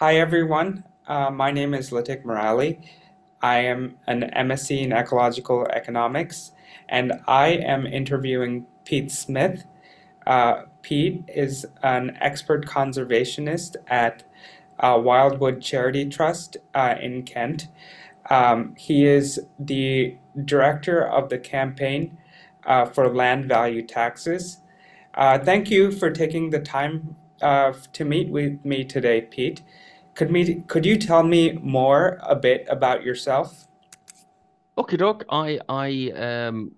Hi, everyone. Uh, my name is Litic Murali. I am an MSc in Ecological Economics, and I am interviewing Pete Smith. Uh, Pete is an expert conservationist at uh, Wildwood Charity Trust uh, in Kent. Um, he is the director of the campaign uh, for land value taxes. Uh, thank you for taking the time uh, to meet with me today, Pete. Could me could you tell me more a bit about yourself? Okay, doc. I I um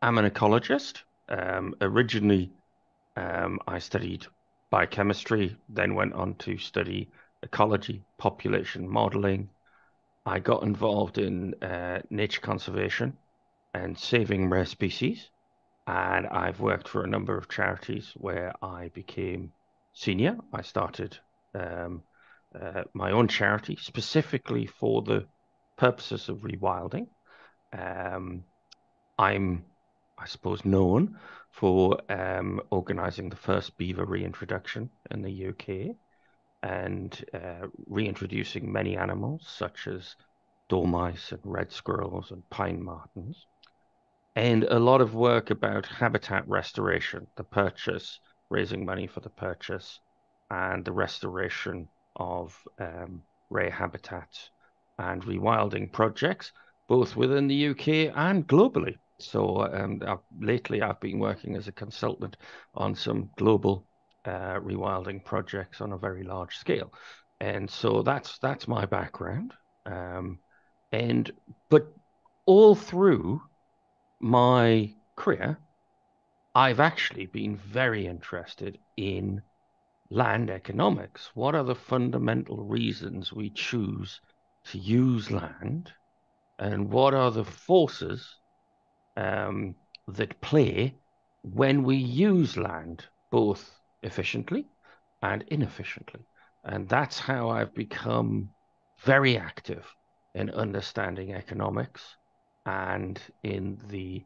am an ecologist. Um, originally, um, I studied biochemistry, then went on to study ecology, population modeling. I got involved in uh, nature conservation and saving rare species, and I've worked for a number of charities where I became senior. I started um, uh, my own charity specifically for the purposes of rewilding. Um, I'm, I suppose, known for um, organising the first beaver reintroduction in the UK and uh, reintroducing many animals such as dormice and red squirrels and pine martens. And a lot of work about habitat restoration, the purchase, raising money for the purchase, and the restoration of um, rare habitats and rewilding projects, both within the UK and globally. So um, I've, lately, I've been working as a consultant on some global uh, rewilding projects on a very large scale, and so that's that's my background. Um, and but all through my career, I've actually been very interested in land economics. What are the fundamental reasons we choose to use land? And what are the forces um, that play when we use land, both efficiently and inefficiently? And that's how I've become very active in understanding economics and in the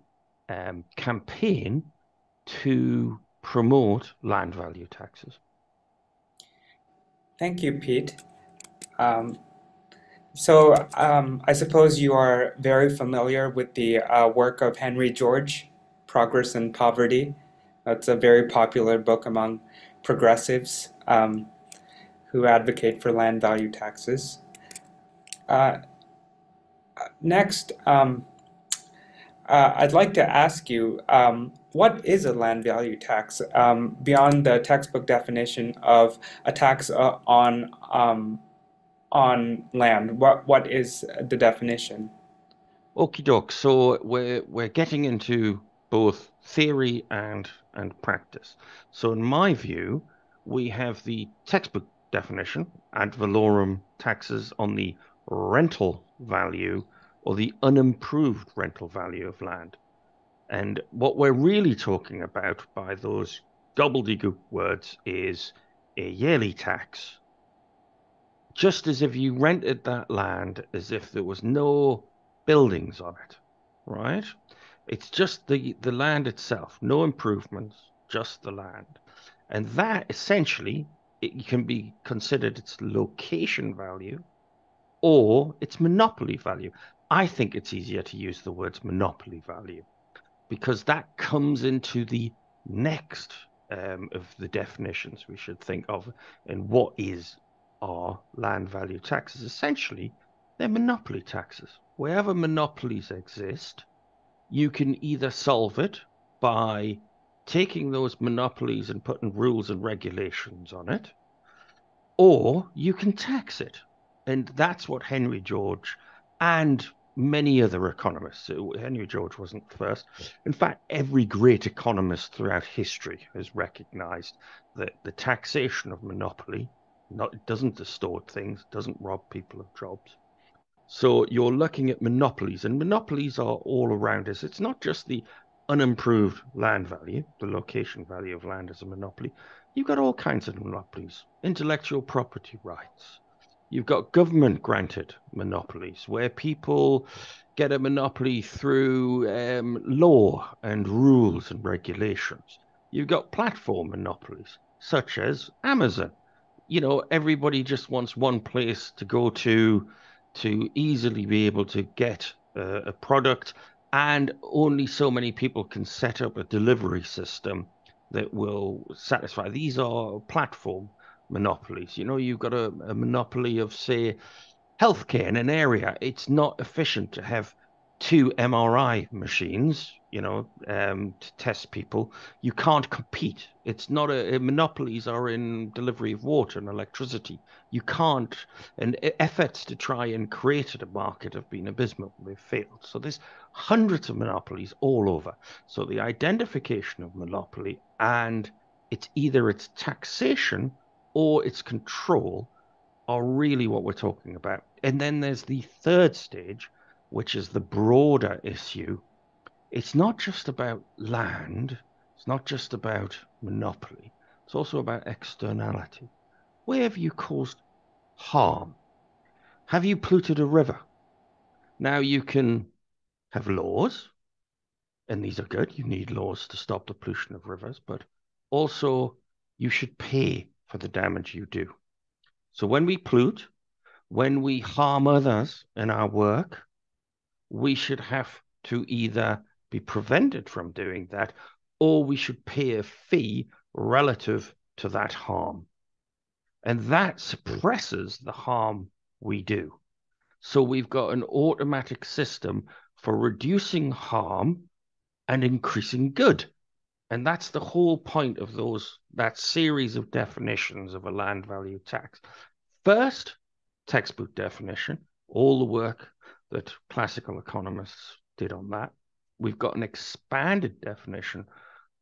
um, campaign to promote land value taxes. Thank you, Pete. Um, so um, I suppose you are very familiar with the uh, work of Henry George, Progress and Poverty. That's a very popular book among progressives um, who advocate for land value taxes. Uh, next, um, uh, I'd like to ask you, um, what is a land value tax um, beyond the textbook definition of a tax uh, on um, on land? What what is the definition? Okie doke. So we're we're getting into both theory and and practice. So in my view, we have the textbook definition ad valorem taxes on the rental value or the unimproved rental value of land. And what we're really talking about by those gobbledygook words is a yearly tax. Just as if you rented that land as if there was no buildings on it, right? It's just the, the land itself, no improvements, just the land. And that essentially it can be considered its location value or its monopoly value. I think it's easier to use the words monopoly value because that comes into the next um, of the definitions we should think of and what is our land value taxes. Essentially, they're monopoly taxes. Wherever monopolies exist, you can either solve it by taking those monopolies and putting rules and regulations on it, or you can tax it. And that's what Henry George and many other economists. Uh, Henry George wasn't the first. In fact, every great economist throughout history has recognized that the taxation of monopoly not, doesn't distort things, doesn't rob people of jobs. So you're looking at monopolies, and monopolies are all around us. It's not just the unimproved land value, the location value of land as a monopoly. You've got all kinds of monopolies, intellectual property rights, You've got government granted monopolies where people get a monopoly through um, law and rules and regulations. You've got platform monopolies such as Amazon. you know, everybody just wants one place to go to to easily be able to get uh, a product, and only so many people can set up a delivery system that will satisfy. These are platform monopolies. You know, you've got a, a monopoly of, say, healthcare in an area. It's not efficient to have two MRI machines, you know, um, to test people. You can't compete. It's not a, monopolies are in delivery of water and electricity. You can't. And efforts to try and create a market have been abysmal. They've failed. So there's hundreds of monopolies all over. So the identification of monopoly and it's either its taxation or its control are really what we're talking about. And then there's the third stage, which is the broader issue. It's not just about land, it's not just about monopoly, it's also about externality. Where have you caused harm? Have you polluted a river? Now you can have laws, and these are good. You need laws to stop the pollution of rivers, but also you should pay for the damage you do. So when we pollute, when we harm others in our work, we should have to either be prevented from doing that or we should pay a fee relative to that harm. And that suppresses the harm we do. So we've got an automatic system for reducing harm and increasing good. And that's the whole point of those that series of definitions of a land value tax. First, textbook definition, all the work that classical economists did on that. We've got an expanded definition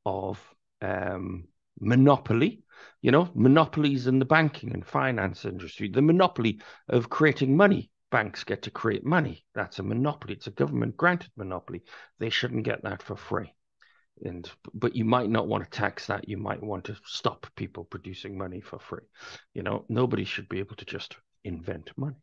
of um, monopoly, you know, monopolies in the banking and finance industry, the monopoly of creating money. Banks get to create money. That's a monopoly. It's a government granted monopoly. They shouldn't get that for free. And but you might not want to tax that. You might want to stop people producing money for free. You know, nobody should be able to just invent money.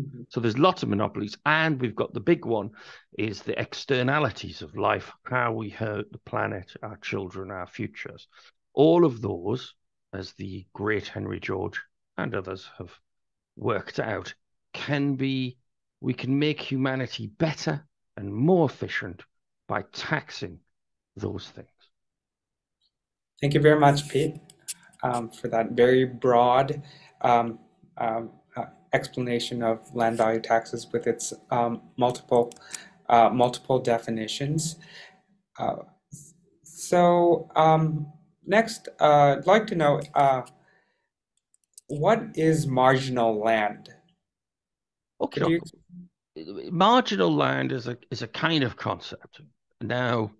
Mm-hmm. So there's lots of monopolies, and we've got the big one is the externalities of life, how we hurt the planet, our children, our futures. All of those, as the great Henry George and others have worked out, can be we can make humanity better and more efficient by taxing those things. Thank you very much, Pete, um, for that very broad um, um, explanation of land value taxes with its um, multiple uh, multiple definitions. Uh, so um, next, uh, I'd like to know uh, what is marginal land? Okay, you... marginal land is a is a kind of concept. Now,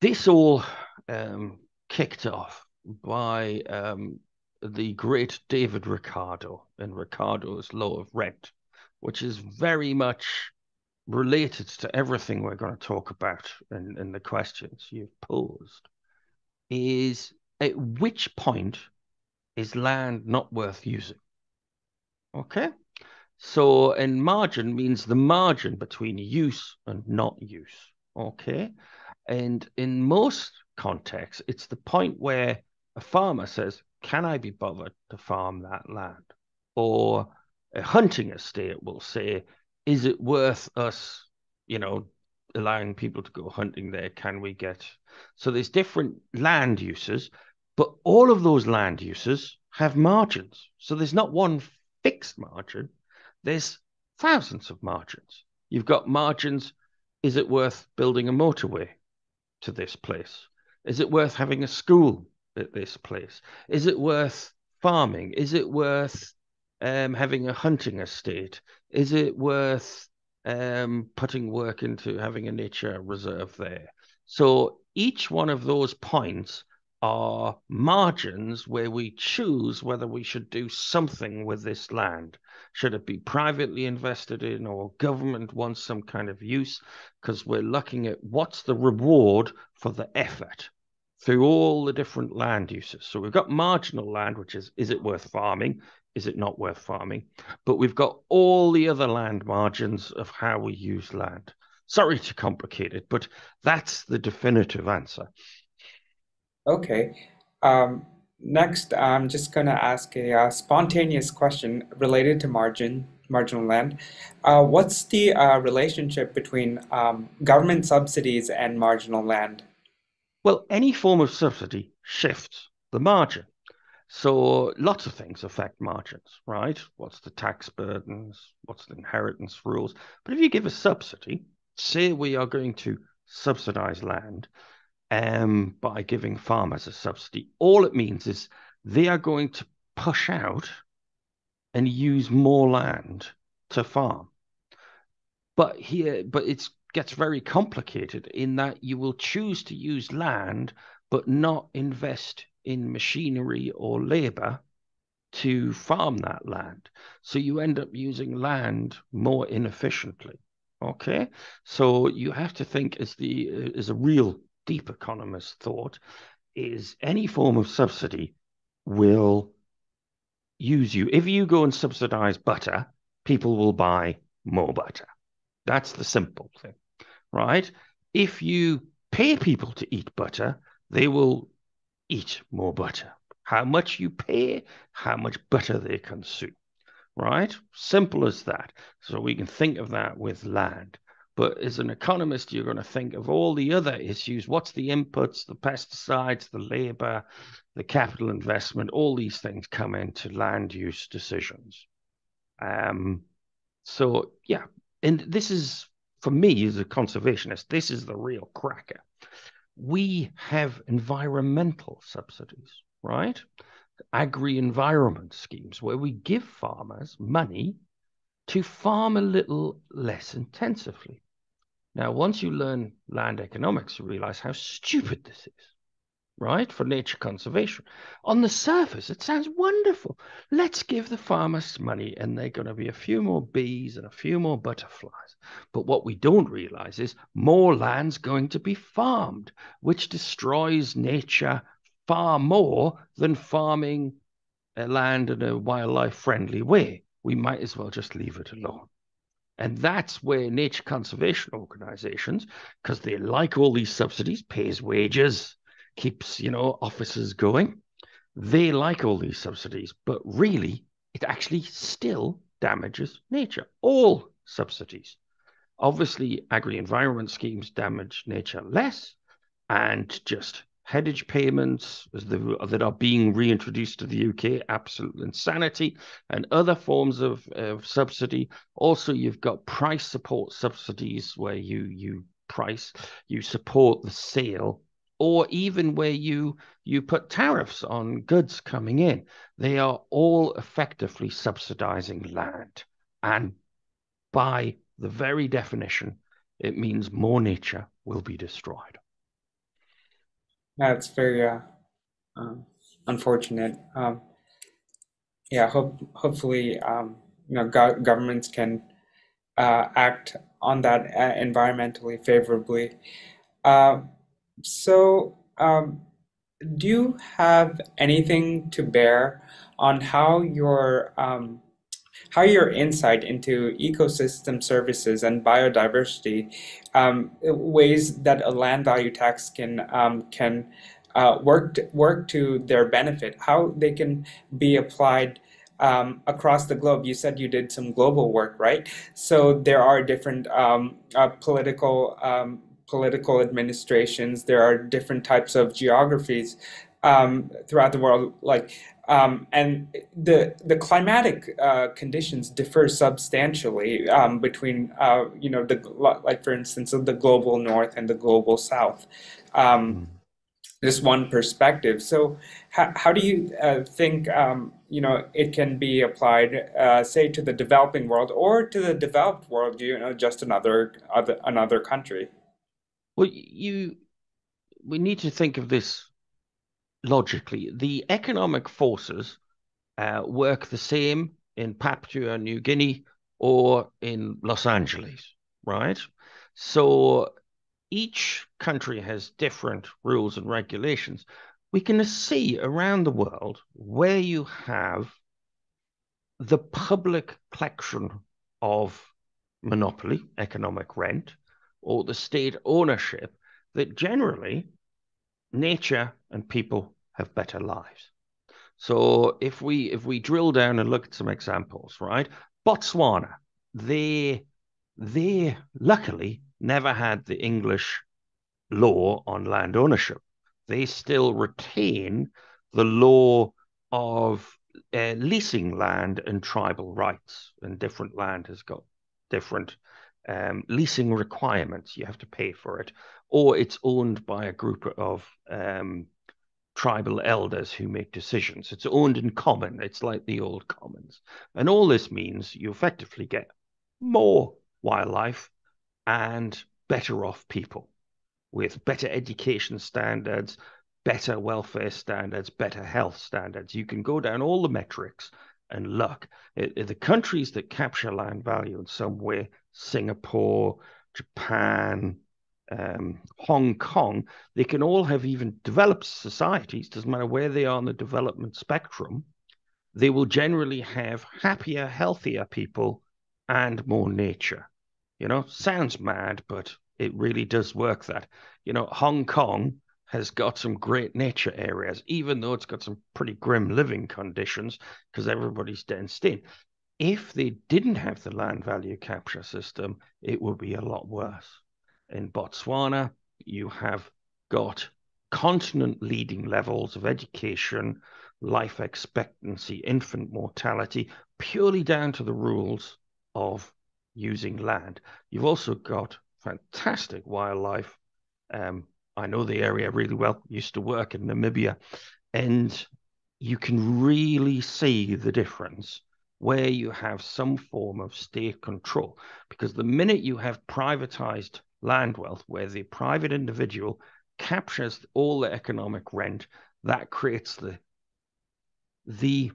this all um, kicked off by um, the great David Ricardo and Ricardo's Law of Rent, which is very much related to everything we're going to talk about in, in the questions you've posed, is at which point is land not worth using? Okay. So, and margin means the margin between use and not use. Okay. And in most contexts, it's the point where a farmer says, can I be bothered to farm that land? Or a hunting estate will say, is it worth us, you know, allowing people to go hunting there? Can we get so there's different land uses, but all of those land uses have margins. So there's not one fixed margin, there's thousands of margins. You've got margins. Is it worth building a motorway to this place? Is it worth having a school at this place? Is it worth farming? Is it worth um, having a hunting estate? Is it worth um, putting work into having a nature reserve there? So each one of those points are margins where we choose whether we should do something with this land. Should it be privately invested in or government wants some kind of use? Because we're looking at what's the reward for the effort through all the different land uses. So we've got marginal land, which is is it worth farming? Is it not worth farming? But we've got all the other land margins of how we use land. Sorry to complicate it, but that's the definitive answer. Okay. Um, next, I'm just going to ask a uh, spontaneous question related to margin, marginal land. Uh, what's the uh, relationship between um, government subsidies and marginal land? Well, any form of subsidy shifts the margin. So lots of things affect margins, right? What's the tax burdens? What's the inheritance rules? But if you give a subsidy, say we are going to subsidize land um, by giving farmers a subsidy, all it means is they are going to push out and use more land to farm. But here, but it gets very complicated in that you will choose to use land, but not invest in machinery or labor to farm that land. So you end up using land more inefficiently. Okay, so you have to think as the as a real deep economist thought is any form of subsidy will use you. If you go and subsidize butter, people will buy more butter. That's the simple thing, right? If you pay people to eat butter, they will eat more butter. How much you pay, how much butter they consume, right? Simple as that. So we can think of that with land. But as an economist, you're going to think of all the other issues. What's the inputs, the pesticides, the labor, the capital investment? All these things come into land use decisions. Um, so, yeah. And this is, for me as a conservationist, this is the real cracker we have environmental subsidies, right? Agri environment schemes where we give farmers money to farm a little less intensively. Now, once you learn land economics, you realize how stupid this is right, for nature conservation. On the surface, it sounds wonderful. Let's give the farmers money, and they're going to be a few more bees and a few more butterflies. But what we don't realize is more land's going to be farmed, which destroys nature far more than farming land in a wildlife friendly way. We might as well just leave it alone. And that's where nature conservation organizations, because they like all these subsidies, pays wages, keeps, you know, offices going. They like all these subsidies, but really, it actually still damages nature. All subsidies. Obviously, agri environment schemes damage nature less, and just headage payments that are being reintroduced to the UK, absolute insanity, and other forms of, of subsidy. Also, you've got price support subsidies where you you price you support the sale or even where you you put tariffs on goods coming in. They are all effectively subsidizing land. And by the very definition it means more nature will be destroyed that's very uh, uh, unfortunate. Um, yeah hope hopefully um, you know go- governments can uh, act on that uh, environmentally favorably. Uh, so, um, do you have anything to bear on how your um, how your insight into ecosystem services and biodiversity um, ways that a land value tax can um, can uh, work to, work to their benefit? How they can be applied um, across the globe. You said you did some global work, right? So there are different um, uh, political um, political administrations. There are different types of geographies um, throughout the world, like um, and the the climatic uh, conditions differ substantially um, between uh, you know the like for instance of the global north and the global south. Um, this one perspective. So, how, how do you uh, think um, you know it can be applied, uh, say, to the developing world or to the developed world? You know, just another other another country. Well, you we need to think of this logically. The economic forces uh, work the same in Papua New Guinea or in Los Angeles, right? So each country has different rules and regulations. We can see around the world where you have the public collection of monopoly, economic rent, or the state ownership that generally nature and people have better lives. So if we if we drill down and look at some examples, right? Botswana, they they luckily never had the English law on land ownership. They still retain the law of uh, leasing land and tribal rights, and different land has got different um, leasing requirements. You have to pay for it, or it's owned by a group of um, tribal elders who make decisions. It's owned in common. It's like the old commons. And all this means you effectively get more wildlife and better off people with better education standards, better welfare standards, better health standards. You can go down all the metrics and look. It, the countries that capture land value in some way, Singapore, Japan, um, Hong Kong, they can all have even developed societies, doesn't matter where they are on the development spectrum, they will generally have happier, healthier people and more nature. You know, sounds mad, but it really does work that. You know, Hong Kong has got some great nature areas, even though it's got some pretty grim living conditions because everybody's densed in. If they didn't have the land value capture system, it would be a lot worse in Botswana, you have got continent leading levels of education, life expectancy, infant mortality, purely down to the rules of using land. You've also got fantastic wildlife. Um, I know the area really well, used to work in Namibia, and you can really see the difference where you have some form of state control. Because the minute you have privatized land wealth, where the private individual captures all the economic rent, that creates the the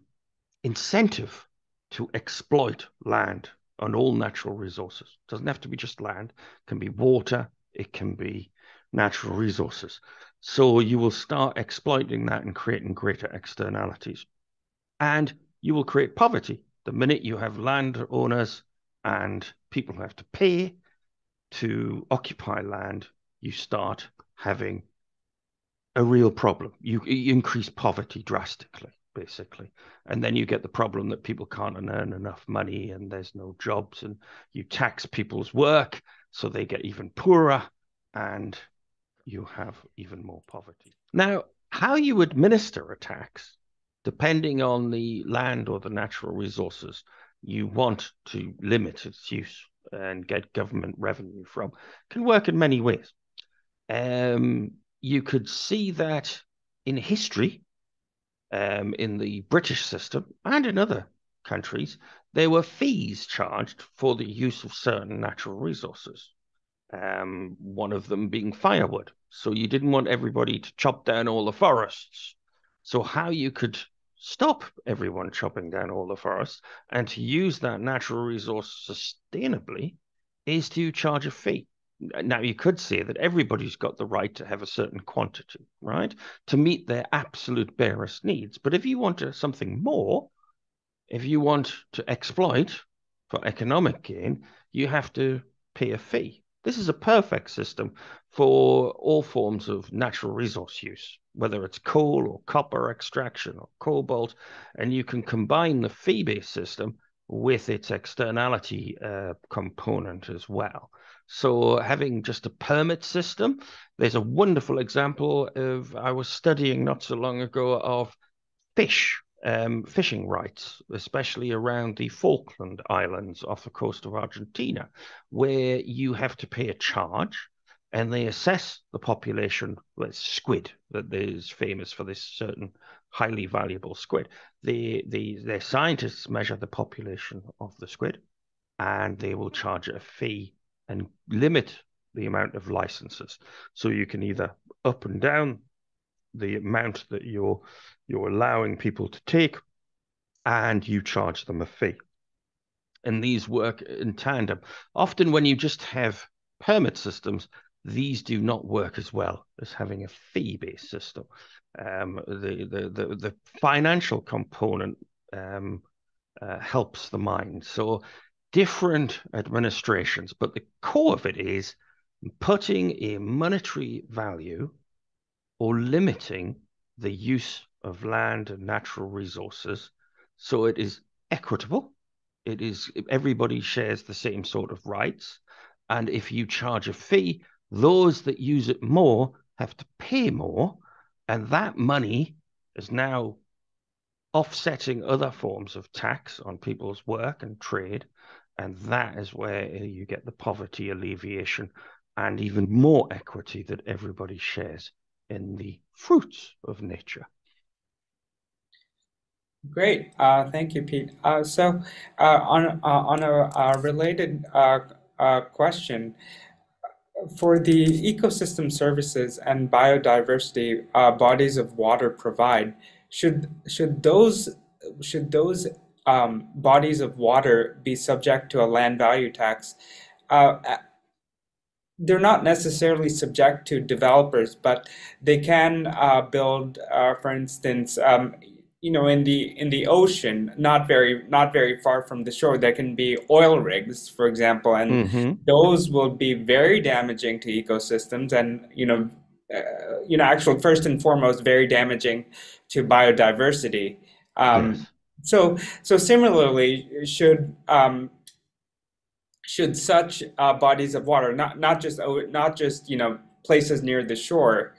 incentive to exploit land and all natural resources. It doesn't have to be just land, it can be water, it can be natural resources. So you will start exploiting that and creating greater externalities. And you will create poverty. The minute you have landowners and people who have to pay to occupy land, you start having a real problem. You, you, increase poverty drastically, basically. And then you get the problem that people can't earn enough money and there's no jobs, and you tax people's work so they get even poorer, and you have even more poverty. Now, how you administer a tax, depending on the land or the natural resources you want to limit its use and get government revenue from can work in many ways. Um, you could see that in history, um, in the British system and in other countries, there were fees charged for the use of certain natural resources. Um, one of them being firewood. So you didn't want everybody to chop down all the forests. So how you could stop everyone chopping down all the forests and to use that natural resource sustainably is to charge a fee. Now, you could say that everybody's got the right to have a certain quantity, right? To meet their absolute barest needs. But if you want something more, if you want to exploit for economic gain, you have to pay a fee. This is a perfect system for all forms of natural resource use, whether it's coal or copper extraction or cobalt, and you can combine the fee-based system with its externality uh, component as well. So having just a permit system, there's a wonderful example of I was studying not so long ago of fish um, fishing rights, especially around the Falkland Islands off the coast of Argentina, where you have to pay a charge and they assess the population with squid that is famous for this certain highly valuable squid. The, the, their scientists measure the population of the squid and they will charge a fee and limit the amount of licenses. So you can either up and down the amount that you're you're allowing people to take, and you charge them a fee. And these work in tandem. Often, when you just have permit systems, these do not work as well as having a fee-based system. Um, the, the, the the financial component um, uh, helps the mind. So different administrations, but the core of it is putting a monetary value or limiting the use of land and natural resources. So it is equitable. It is everybody shares the same sort of rights. And if you charge a fee, those that use it more have to pay more. And that money is now offsetting other forms of tax on people's work and trade. And that is where you get the poverty alleviation and even more equity that everybody shares in the fruits of nature. Great, uh, thank you, Pete. Uh, so, uh, on uh, on a, a related uh, uh, question, for the ecosystem services and biodiversity bodies of water provide, should should those should those um, bodies of water be subject to a land value tax? They're not necessarily subject to developers, but they can uh, build, uh, for instance, um, you know, in the in the ocean, not very not very far from the shore, there can be oil rigs, for example, and Mm-hmm. those will be very damaging to ecosystems, and you know, uh, you know, actually, first and foremost, very damaging to biodiversity. Um, Yes. so, so similarly, should um, should such uh, bodies of water, not not just oh, not just you know places near the shore.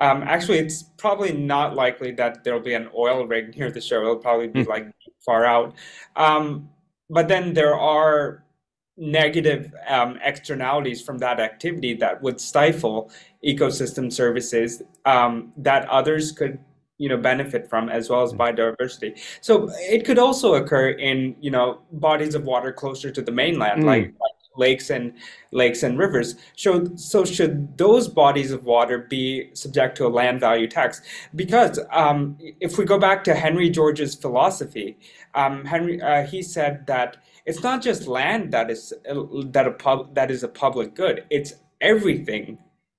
Um, actually, it's probably not likely that there'll be an oil rig near the shore. It'll probably be Mm. like far out. Um, but then there are negative um, externalities from that activity that would stifle ecosystem services um, that others could you know benefit from as well as Mm. biodiversity. So it could also occur in you know bodies of water closer to the mainland like, Mm. like lakes and lakes and rivers. So so should those bodies of water be subject to a land value tax? Because um, if we go back to henry george's philosophy um, henry uh, he said that it's not just land that is that a pub that is a public good. It's everything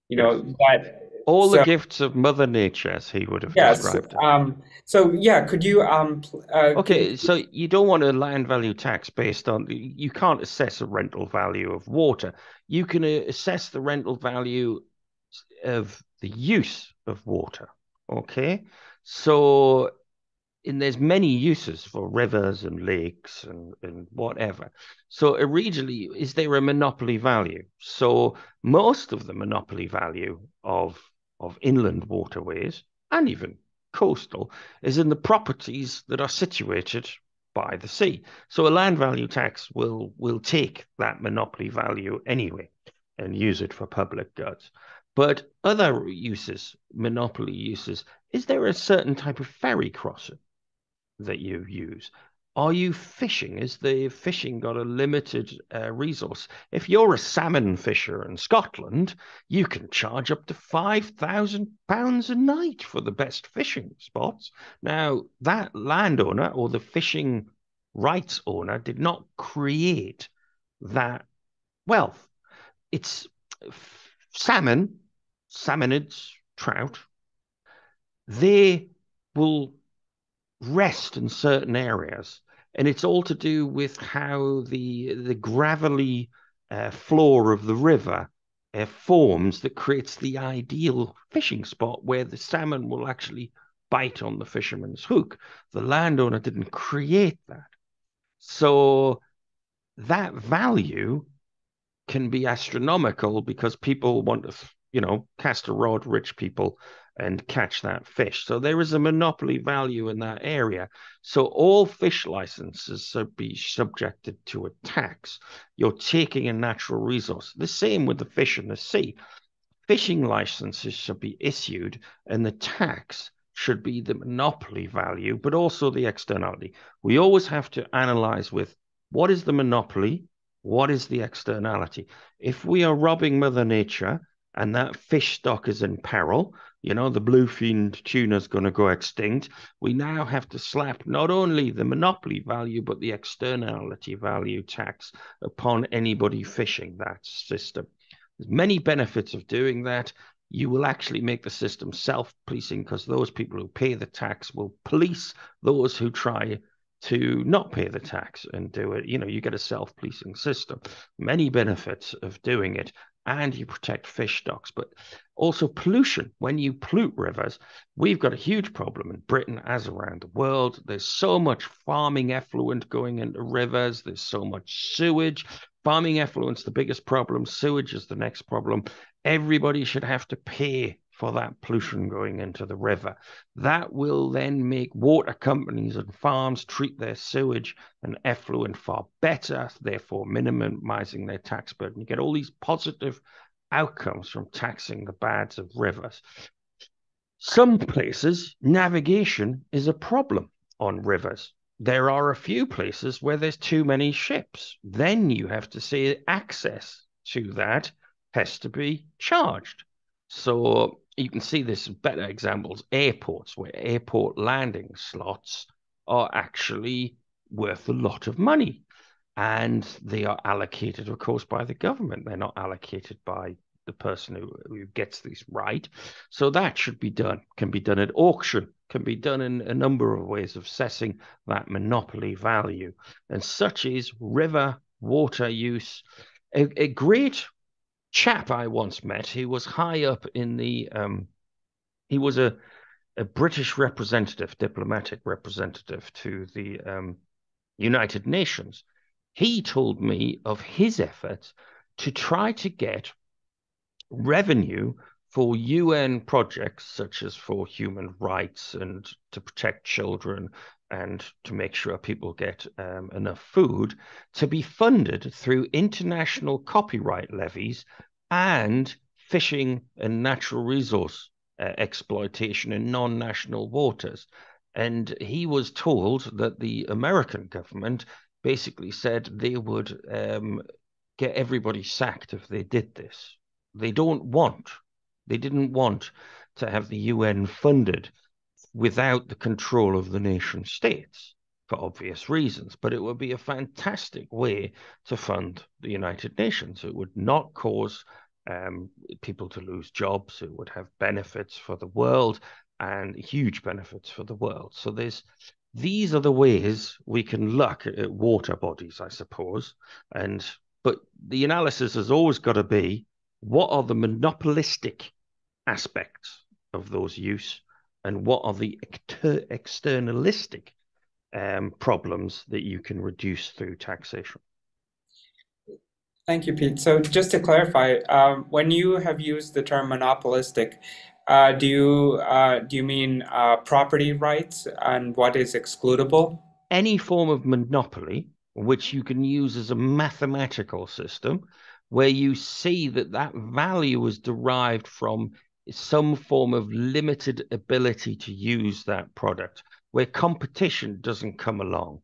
you know that All the gifts of Mother Nature, as he would have yes described um so yeah could you um uh could, Okay, so you don't want a land value tax based on, you can't assess a rental value of water. You can uh, assess the rental value of the use of water. Okay, so and there's many uses for rivers and lakes and, and whatever. So originally, is there a monopoly value? So most of the monopoly value of of inland waterways and even coastal is in the properties that are situated by the sea. So a land value tax will will take that monopoly value anyway and use it for public goods. But other uses, monopoly uses, is there a certain type of ferry crossing? that you use? Are you fishing? Is the fishing got a limited uh, resource? If you're a salmon fisher in Scotland, you can charge up to five thousand pounds a night for the best fishing spots. Now, that landowner or the fishing rights owner did not create that wealth. It's salmon, salmonids, trout. They will rest in certain areas, and it's all to do with how the the gravelly uh, floor of the river uh, forms that creates the ideal fishing spot where the salmon will actually bite on the fisherman's hook. The landowner didn't create that, so that value can be astronomical because people want to, you know, cast a rod, rich people, and catch that fish. So there is a monopoly value in that area. So all fish licenses should be subjected to a tax. You're taking a natural resource. The same with the fish in the sea. Fishing licenses should be issued, and the tax should be the monopoly value, but also the externality. We always have to analyze with what is the monopoly, what is the externality. If we are robbing Mother Nature and that fish stock is in peril, you know, the bluefin tuna is going to go extinct. We now have to slap not only the monopoly value, but the externality value tax upon anybody fishing that system. There's many benefits of doing that. You will actually make the system self-policing because those people who pay the tax will police those who try to not pay the tax and do it. You know, you get a self-policing system. Many benefits of doing it, and you protect fish stocks. But Also, pollution. When you pollute rivers, we've got a huge problem in Britain as around the world. There's so much farming effluent going into rivers, there's so much sewage. Farming effluent's the biggest problem, sewage is the next problem. Everybody should have to pay for that pollution going into the river. That will then make water companies and farms treat their sewage and effluent far better, therefore minimizing their tax burden. You get all these positive outcomes from taxing the beds of rivers. Some places, navigation is a problem on rivers. There are a few places where there's too many ships. Then you have to say access to that has to be charged. So you can see this better examples airports, where airport landing slots are actually worth a lot of money and they are allocated, of course, by the government. They're not allocated by the person who, who gets this right. So that should be done, can be done at auction, can be done in a number of ways of assessing that monopoly value. And such is river water use. A, a great chap I once met, he was high up in the, um, he was a, a British representative, diplomatic representative to the um, United Nations he told me of his efforts to try to get revenue for UN projects such as for human rights and to protect children and to make sure people get um, enough food to be funded through international copyright levies and fishing and natural resource uh, exploitation in non national waters. And he was told that the American government basically said they would um, get everybody sacked if they did this. They don't want, they didn't want to have the UN funded without the control of the nation states for obvious reasons. But it would be a fantastic way to fund the United Nations. It would not cause um, people to lose jobs. It would have benefits for the world and huge benefits for the world. So there's these are the ways we can look at water bodies, I suppose. And but the analysis has always got to be what are the monopolistic aspects of those use, and what are the exter- externalistic um, problems that you can reduce through taxation. Thank you, Pete. So just to clarify, um, when you have used the term monopolistic, uh, do you uh, do you mean uh, property rights and what is excludable? Any form of monopoly, which you can use as a mathematical system, where you see that that value is derived from some form of limited ability to use that product, where competition doesn't come along.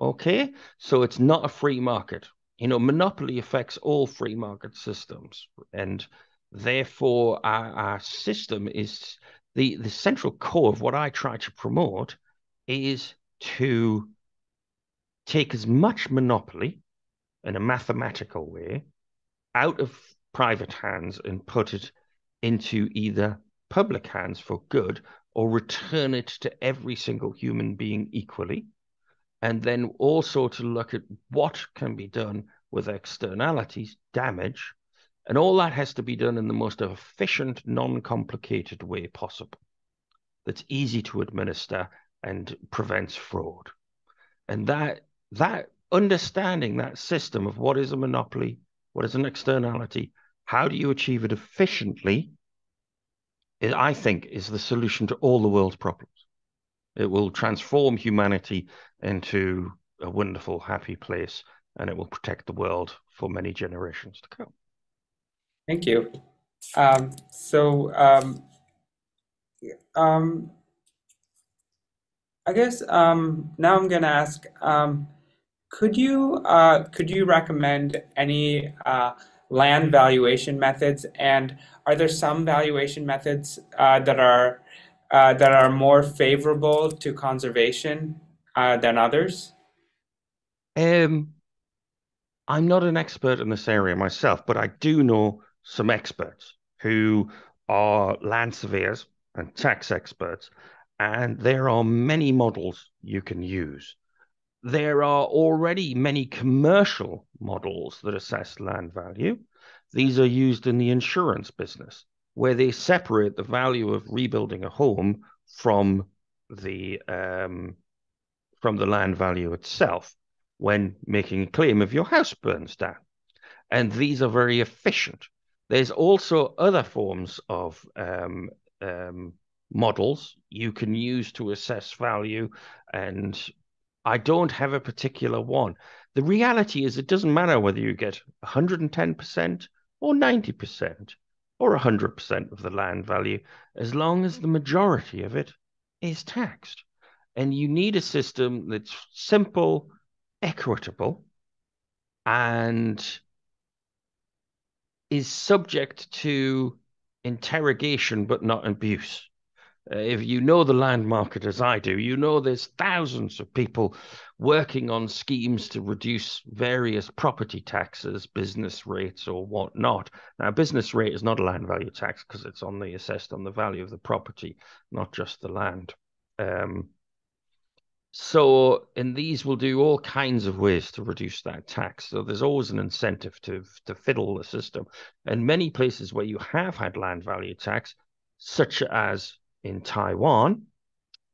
Okay, so it's not a free market. You know, monopoly affects all free market systems, and Therefore, our, our system is the, the central core of what I try to promote is to take as much monopoly in a mathematical way out of private hands and put it into either public hands for good or return it to every single human being equally. And then also to look at what can be done with externalities, damage, and all that has to be done in the most efficient, non complicated way possible that's easy to administer and prevents fraud. And that, that understanding that system of what is a monopoly, what is an externality, how do you achieve it efficiently, is, I think, is the solution to all the world's problems. It will transform humanity into a wonderful, happy place, and it will protect the world for many generations to come. Thank you. Um, so um, um, I guess um, now I'm going to ask, um, could you uh, could you recommend any uh, land valuation methods, and are there some valuation methods uh, that are uh, that are more favorable to conservation uh, than others? Um, I'm not an expert in this area myself, but I do know some experts who are land surveyors and tax experts, and there are many models you can use. There are already many commercial models that assess land value. These are used in the insurance business, where they separate the value of rebuilding a home from the um, from the land value itself when making a claim if your house burns down. And these are very efficient. There's also other forms of um, um, models you can use to assess value, and I don't have a particular one. The reality is, it doesn't matter whether you get 110% or 90% or 100% of the land value, as long as the majority of it is taxed. And you need a system that's simple, equitable, and is subject to interrogation but not abuse. Uh, if you know the land market as I do, you know there's thousands of people working on schemes to reduce various property taxes, business rates, or whatnot. Now, business rate is not a land value tax because it's only assessed on the value of the property, not just the land. Um, so, and these will do all kinds of ways to reduce that tax. So there's always an incentive to to fiddle the system. And many places where you have had land value tax, such as in Taiwan,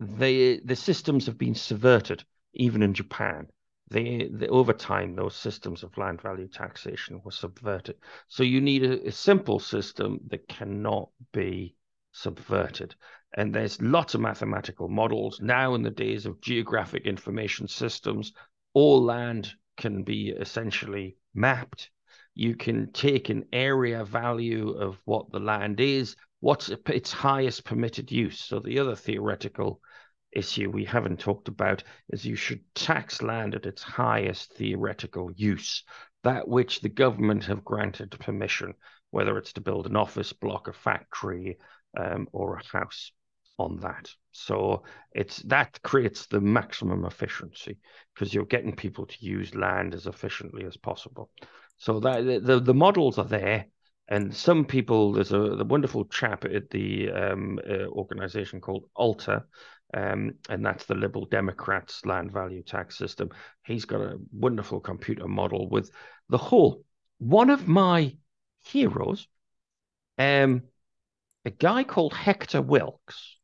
the the systems have been subverted. Even in Japan, they, the over time those systems of land value taxation were subverted. So you need a, a simple system that cannot be subverted. And there's lots of mathematical models. Now, in the days of geographic information systems, all land can be essentially mapped. You can take an area value of what the land is, what's its highest permitted use. So, the other theoretical issue we haven't talked about is you should tax land at its highest theoretical use, that which the government have granted permission, whether it's to build an office block, a factory, um, or a house on that. So it's that creates the maximum efficiency because you're getting people to use land as efficiently as possible. So that the the models are there, and some people there's a wonderful chap at the um, uh, organization called Alter. Um, and that's the Liberal Democrats' land value tax system. He's got a wonderful computer model with the whole. One of my heroes, um, a guy called Hector Wilkes,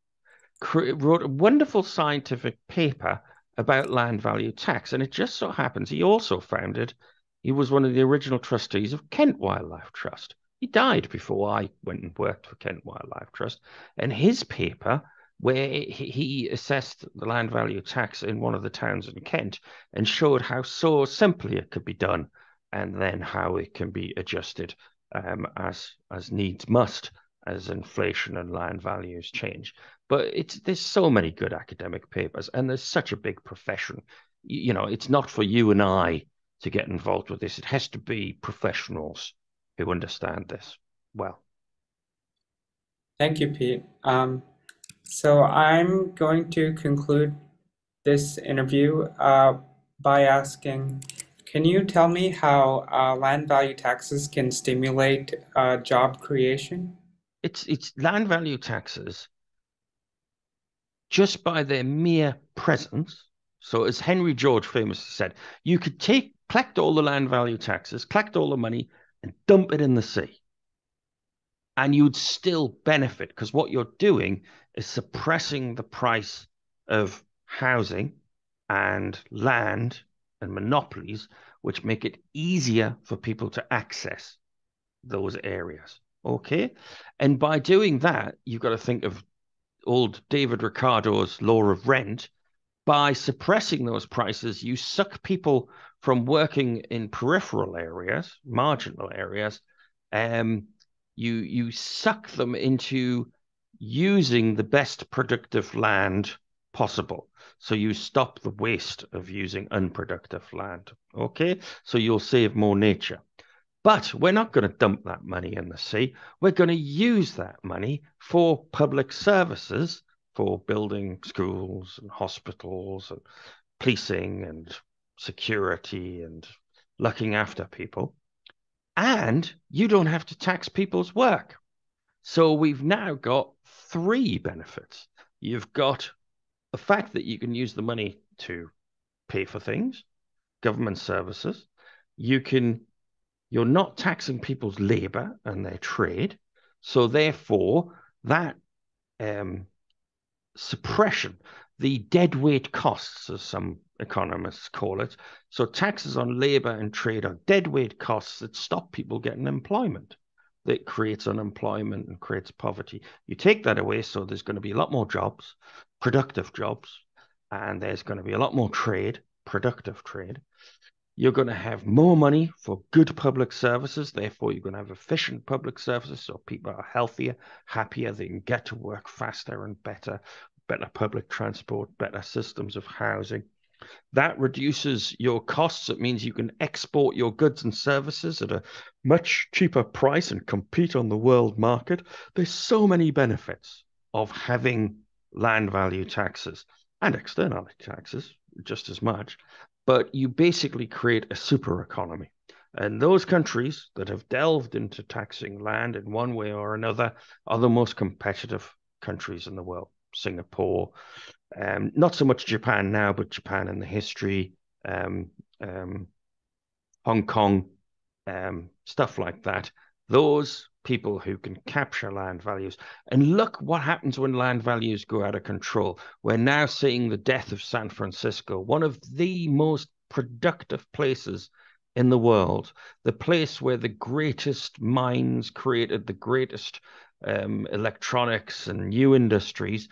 wrote a wonderful scientific paper about land value tax. And it just so happens he also founded, he was one of the original trustees of Kent Wildlife Trust. He died before I went and worked for Kent Wildlife Trust. And his paper, where he assessed the land value tax in one of the towns in Kent and showed how so simply it could be done and then how it can be adjusted um, as as needs must as inflation and land values change. But it's there's so many good academic papers, and there's such a big profession. You, you know, it's not for you and I to get involved with this. It has to be professionals who understand this well. Thank you, Pete. Um, so I'm going to conclude this interview uh, by asking, can you tell me how uh, land value taxes can stimulate uh, job creation? It's it's land value taxes just by their mere presence. So, as Henry George famously said, you could take, collect all the land value taxes, collect all the money, and dump it in the sea. And you'd still benefit because what you're doing is suppressing the price of housing and land and monopolies, which make it easier for people to access those areas. Okay. And by doing that, you've got to think of old David Ricardo's law of rent, by suppressing those prices, you suck people from working in peripheral areas, marginal areas. Um, you you suck them into using the best productive land possible. So you stop the waste of using unproductive land. Okay, so you'll save more nature. But we're not going to dump that money in the sea. We're going to use that money for public services, for building schools and hospitals and policing and security and looking after people. And you don't have to tax people's work. So we've now got three benefits. You've got the fact that you can use the money to pay for things, government services. You can you're not taxing people's labor and their trade. So therefore, that um, suppression, the deadweight costs, as some economists call it. So taxes on labor and trade are deadweight costs that stop people getting employment. That creates unemployment and creates poverty. You take that away, so there's going to be a lot more jobs, productive jobs, and there's going to be a lot more trade, productive trade. You're going to have more money for good public services. Therefore, you're going to have efficient public services so people are healthier, happier, they can get to work faster and better, better public transport, better systems of housing. That reduces your costs. It means you can export your goods and services at a much cheaper price and compete on the world market. There's so many benefits of having land value taxes and externality taxes just as much but you basically create a super economy. And those countries that have delved into taxing land in one way or another are the most competitive countries in the world. Singapore, um, not so much Japan now, but Japan and the history, um, um, Hong Kong, um, stuff like that. Those people who can capture land values. And look what happens when land values go out of control. We're now seeing the death of San Francisco, one of the most productive places in the world, the place where the greatest minds created the greatest um, electronics and new industries.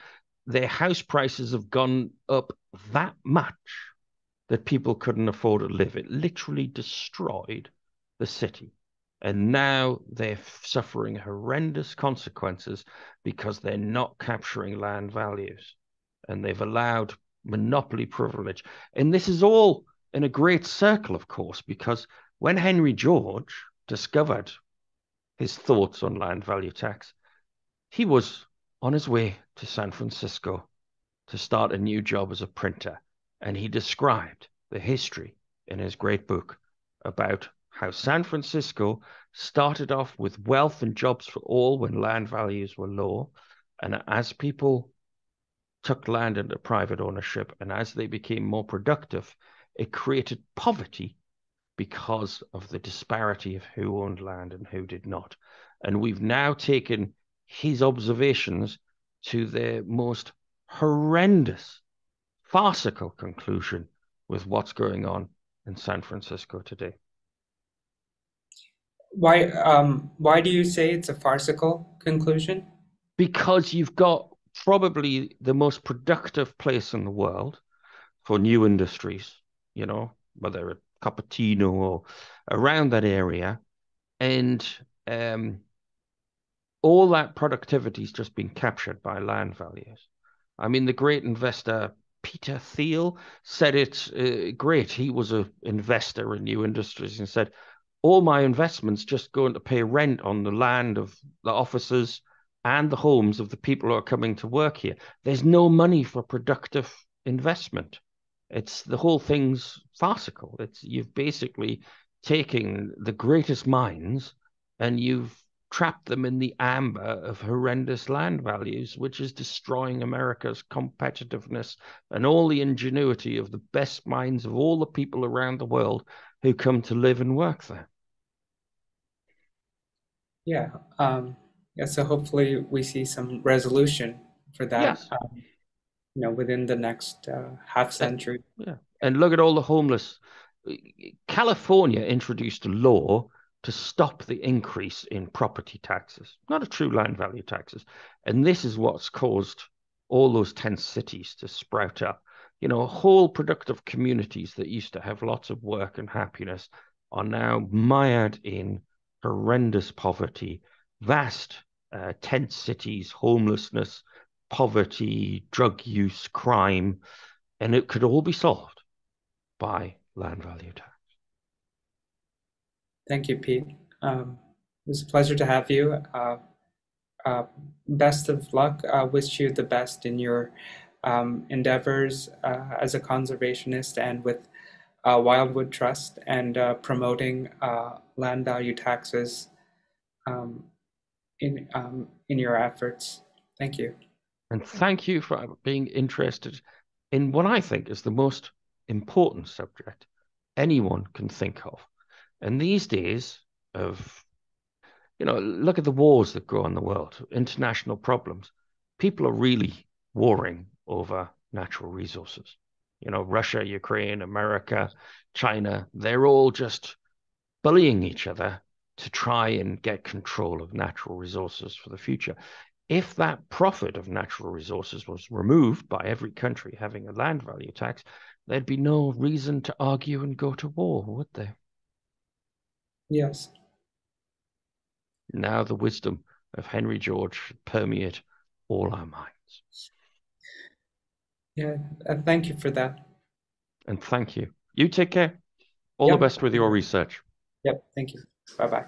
Their house prices have gone up that much that people couldn't afford to live. It literally destroyed the city. And now they're suffering horrendous consequences because they're not capturing land values and they've allowed monopoly privilege. And this is all in a great circle, of course, because when Henry George discovered his thoughts on land value tax, he was on his way to San Francisco to start a new job as a printer. And he described the history in his great book about how San Francisco started off with wealth and jobs for all when land values were low. And as people took land into private ownership and as they became more productive, it created poverty because of the disparity of who owned land and who did not. And we've now taken his observations to their most horrendous, farcical conclusion with what's going on in San Francisco today. Why um why do you say it's a farcical conclusion? Because you've got probably the most productive place in the world for new industries, you know, whether it's Cupertino or around that area. And um, all that productivity has just been captured by land values. I mean, the great investor Peter Thiel said it uh, great. He was an investor in new industries and said, all my investments just going to pay rent on the land of the offices and the homes of the people who are coming to work here. There's no money for productive investment. It's the whole thing's farcical. It's you've basically taken the greatest minds and you've trapped them in the amber of horrendous land values, which is destroying America's competitiveness and all the ingenuity of the best minds of all the people around the world who come to live and work there. Yeah. Um, yeah. So hopefully we see some resolution for that. Yes. Um, you know, within the next uh, half century. Yeah. And look at all the homeless. California introduced a law to stop the increase in property taxes, not a true land value taxes. And this is what's caused all those 10 cities to sprout up you know, whole productive communities that used to have lots of work and happiness are now mired in horrendous poverty, vast uh, tent cities, homelessness, poverty, drug use, crime, and it could all be solved by land value tax. Thank you, Pete. Um, it was a pleasure to have you. Uh, uh, best of luck. I wish you the best in your um, endeavors uh, as a conservationist and with uh, Wildwood Trust and uh, promoting uh, land value taxes um, in um, in your efforts. Thank you. And thank you for being interested in what I think is the most important subject anyone can think of. And these days of You know, look at the wars that go on in the world, international problems. People are really warring over natural resources. You know, Russia, Ukraine, America, China, they're all just bullying each other to try and get control of natural resources for the future. If that profit of natural resources was removed by every country having a land value tax, there'd be no reason to argue and go to war, would there? Yes. Now the wisdom of Henry George should permeate all our minds. Yeah, uh, thank you for that. And thank you. You take care. All Yep. the best with your research. Yep, thank you. Bye bye.